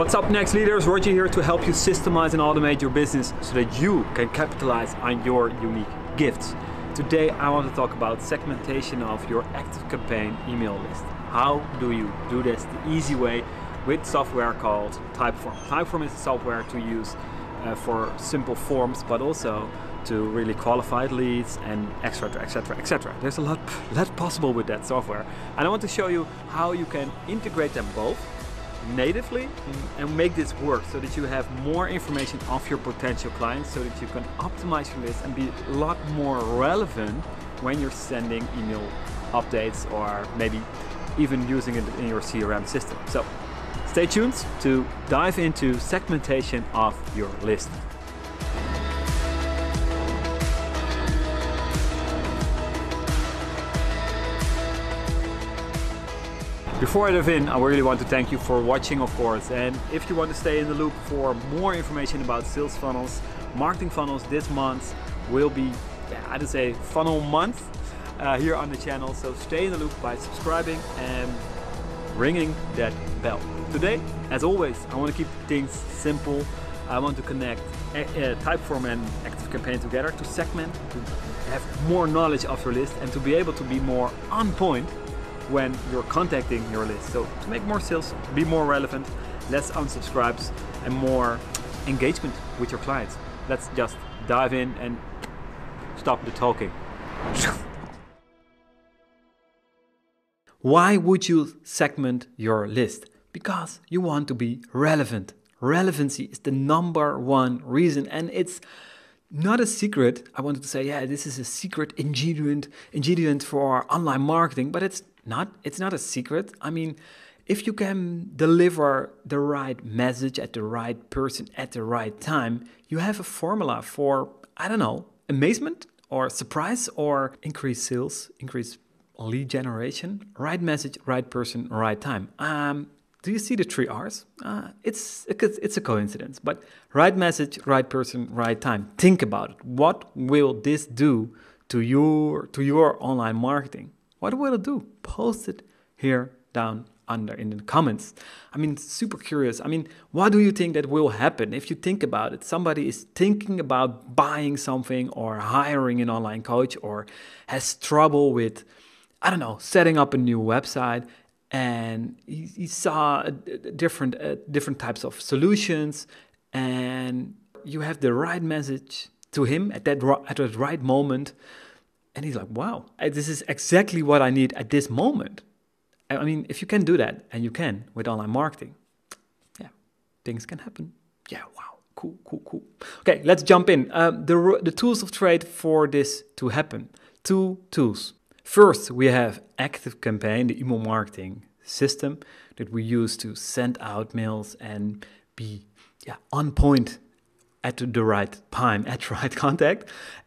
What's up next leaders? Rogier here to help you systemize and automate your business so that you can capitalize on your unique gifts. Today I want to talk about segmentation of your active campaign email list. How do you do this the easy way with software called Typeform. Typeform is software to use uh, for simple forms but also to really qualified leads and etc etc etc there's a lot lot possible with that software and i want to show you how you can integrate them both natively and make this work so that you have more information of your potential clients so that you can optimize your list and be a lot more relevant when you're sending email updates or maybe even using it in your CRM system. So stay tuned to dive into segmentation of your list. Before I dive in, I really want to thank you for watching, of course. And if you want to stay in the loop for more information about sales funnels, marketing funnels, this month will be, I'd say, funnel month uh, here on the channel. So stay in the loop by subscribing and ringing that bell. Today, as always, I want to keep things simple. I want to connect uh, Typeform and Active Campaign together to segment, to have more knowledge of your list, and to be able to be more on point when you're contacting your list. So to make more sales, be more relevant, less unsubscribes, and more engagement with your clients. Let's just dive in and stop the talking. Why would you segment your list? Because you want to be relevant. Relevancy is the number one reason, and it's not a secret. I wanted to say, yeah, this is a secret ingredient ingredient for online marketing, but it's not it's not a secret. I mean, if you can deliver the right message at the right person at the right time, you have a formula for I don't know, amazement or surprise or increase sales, increase lead generation, right message, right person, right time. Um, do you see the three R's? Uh, it's it's a coincidence, but right message, right person, right time. Think about it. What will this do to your to your online marketing? What will it do? Post it here down under in the comments. I mean, super curious. I mean, what do you think that will happen if you think about it? Somebody is thinking about buying something or hiring an online coach or has trouble with, I don't know, setting up a new website and he, he saw a, a different uh, different types of solutions and you have the right message to him at that at that right moment and he's like, wow, this is exactly what I need at this moment. I mean, if you can do that, and you can with online marketing, yeah, things can happen. Yeah, wow, cool, cool, cool. Okay, let's jump in. Uh, the, the tools of trade for this to happen. Two tools. First, we have Active Campaign, the email marketing system that we use to send out mails and be yeah, on point at the right time, at the right contact.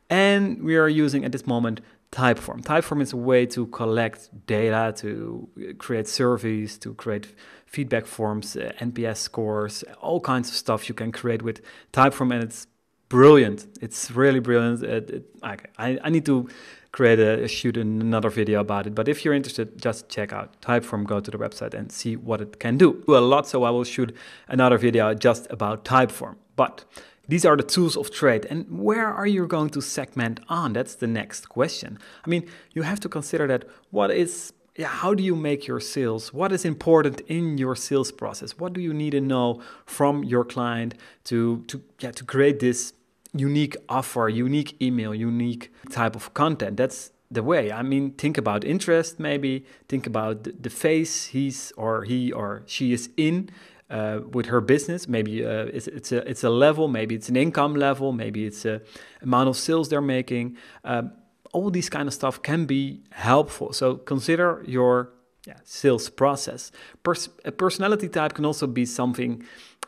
And we are using at this moment Typeform. Typeform is a way to collect data, to create surveys, to create feedback forms, uh, NPS scores, all kinds of stuff you can create with Typeform, and it's brilliant. It's really brilliant. It, it, okay, I, I need to create a, shoot another video about it. But if you're interested, just check out Typeform. Go to the website and see what it can do. do a lot, so I will shoot another video just about Typeform. But these are the tools of trade. And where are you going to segment on? That's the next question. I mean, you have to consider that what is yeah, how do you make your sales? What is important in your sales process? What do you need to know from your client to to yeah, to create this unique offer, unique email, unique type of content? That's the way. I mean, think about interest maybe, think about the phase he's or he or she is in uh, with her business. Maybe uh, it's, it's, a it's a level, maybe it's an income level, maybe it's a amount of sales they're making. Um, all these kind of stuff can be helpful. So consider your yeah, sales process. Pers- a personality type can also be something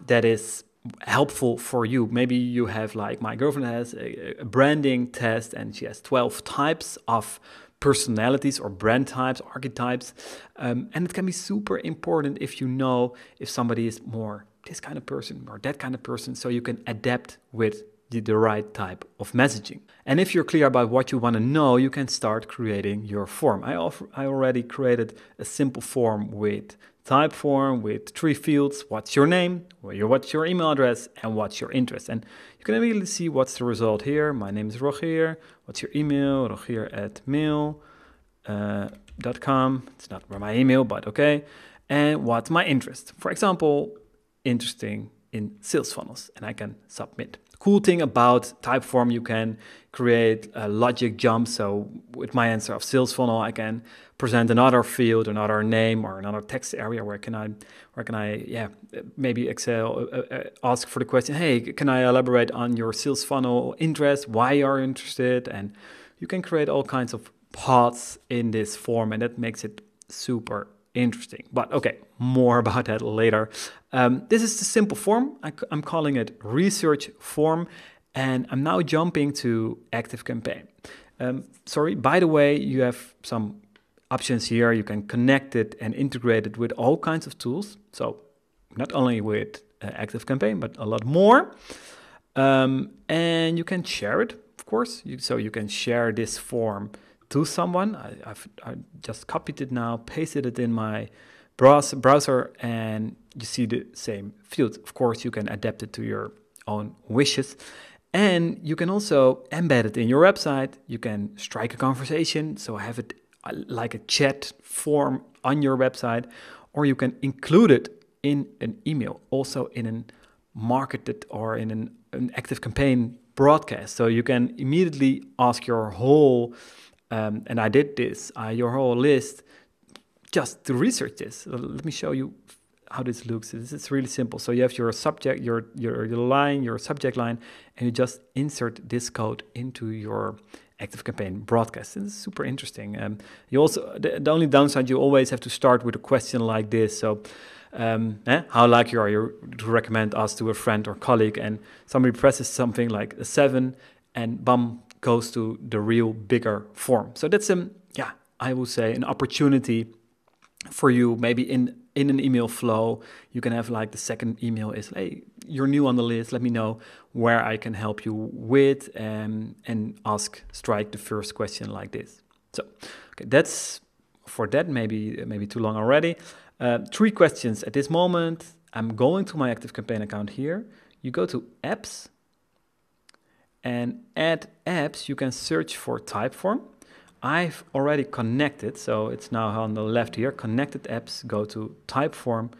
that is helpful for you. Maybe you have like my girlfriend has a, a branding test and she has 12 types of personalities or brand types, archetypes. Um, and it can be super important if you know if somebody is more this kind of person or that kind of person, so you can adapt with the, the right type of messaging. And if you're clear about what you want to know, you can start creating your form. I, offer, I already created a simple form with type form with three fields what's your name what's your email address and what's your interest. And you can immediately see what's the result here. My name is rogier what's your email? Rogier at mail uh, .com. It's not my email but okay. And what's my interest? For example interesting in sales funnels and i can submit cool thing about Typeform, you can create a logic jump. So with my answer of sales funnel, I can present another field, another name, or another text area where can I, where can I, yeah, maybe Excel uh, uh, ask for the question, hey, can I elaborate on your sales funnel interest? Why you are interested? And you can create all kinds of pods in this form, and that makes it super interesting. But okay, more about that later. Um, this is the simple form. I, am calling it research form. And I'm now jumping to Active Campaign. Um, sorry, by the way, you have some options here. You can connect it and integrate it with all kinds of tools. So not only with uh, Active Campaign, but a lot more. Um, and you can share it, of course. You, so you can share this form to someone. I, have I just copied it now, pasted it in my browser, browser, and you see the same field. Of course, you can adapt it to your own wishes. And you can also embed it in your website. You can strike a conversation, so have it uh, like a chat form on your website, or you can include it in an email, also in a marketed or in an, an active campaign broadcast. So you can immediately ask your whole um, and I did this, your whole list, just to research this. Let me show you how this looks. This is really simple. So you have your subject, your, your, your line, your subject line, and you just insert this code into your active campaign broadcast. Is super interesting. Um, you also the, the, only downside you always have to start with a question like this. So. Um, eh, how likely are you to recommend us to a friend or colleague? And somebody presses something like a seven, and bum, goes to the real bigger form. So that's a yeah, I would say an opportunity for you. Maybe in in an email flow you can have like the second email is hey you're new on the list. Let me know where i can help you with um, and ask strike the first question like this. So okay that's for that maybe maybe too long already. Uh, three questions. At this moment i'm going to my active campaign account here. You go to apps and add apps, you can search for Typeform. I've already connected, so it's now on the left here. Connected apps, go to Typeform.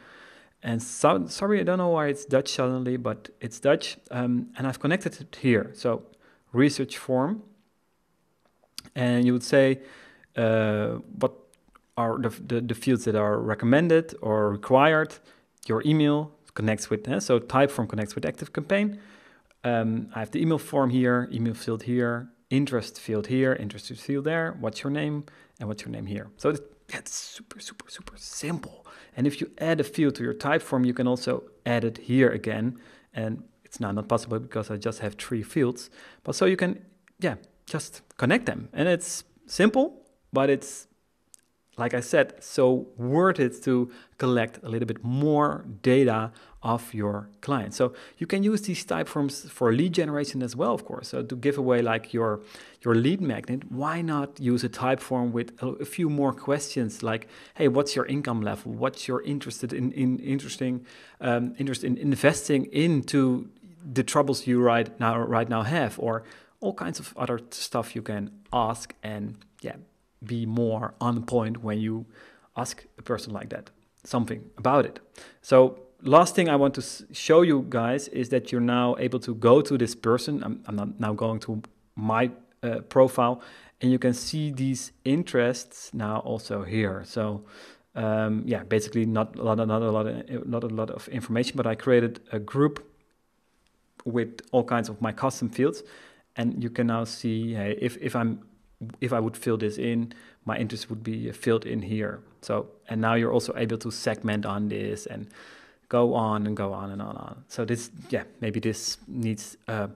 And so, sorry, I don't know why it's Dutch suddenly, but it's Dutch. Um, and I've connected it here. So research form. And you would say uh, what are the, the, the, fields that are recommended or required. Your email connects with, eh? so Typeform connects with Active Campaign. Um, I have the email form here, email field here, interest field here, interest field there, what's your name, and what's your name here. So it's super, super, super simple. And if you add a field to your type form, you can also add it here again. And it's now not possible because I just have three fields. But so you can, yeah, just connect them. And it's simple, but it's like I said, so worth it to collect a little bit more data of your client. So you can use these type forms for lead generation as well, of course. So to give away like your your lead magnet, why not use a type form with a, a few more questions like, hey, what's your income level? What's your interested in, in interesting um, interest in investing into the troubles you right now right now have, or all kinds of other stuff you can ask and yeah be more on point when you ask a person like that something about it. So last thing I want to show you guys is that you're now able to go to this person. I'm, I'm now going to my uh, profile and you can see these interests now also here. So um, yeah, basically not a lot, not a lot, of, not a lot of information, but I created a group with all kinds of my custom fields, and you can now see hey, if if I'm if I would fill this in, my interest would be filled in here. So, and now you're also able to segment on this and go on and go on and on and on. So this, yeah, maybe this needs uh,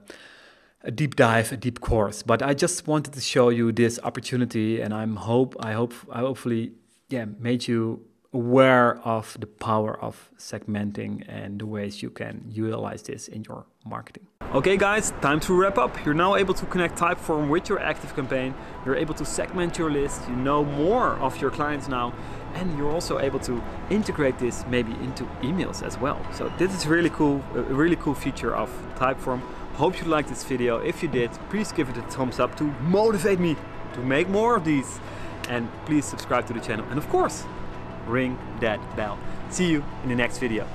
a deep dive, a deep course. But I just wanted to show you this opportunity, and I'm hope I hope I hopefully yeah made you aware of the power of segmenting and the ways you can utilize this in your marketing. Okay guys, time to wrap up. You're now able to connect Typeform with your active campaign. You're able to segment your list. You know more of your clients now. And you're also able to integrate this maybe into emails as well. So this is really cool, a really cool feature of Typeform. Hope you liked this video. If you did, please give it a thumbs up to motivate me to make more of these. And please subscribe to the channel. And of course, ring that bell. See you in the next video.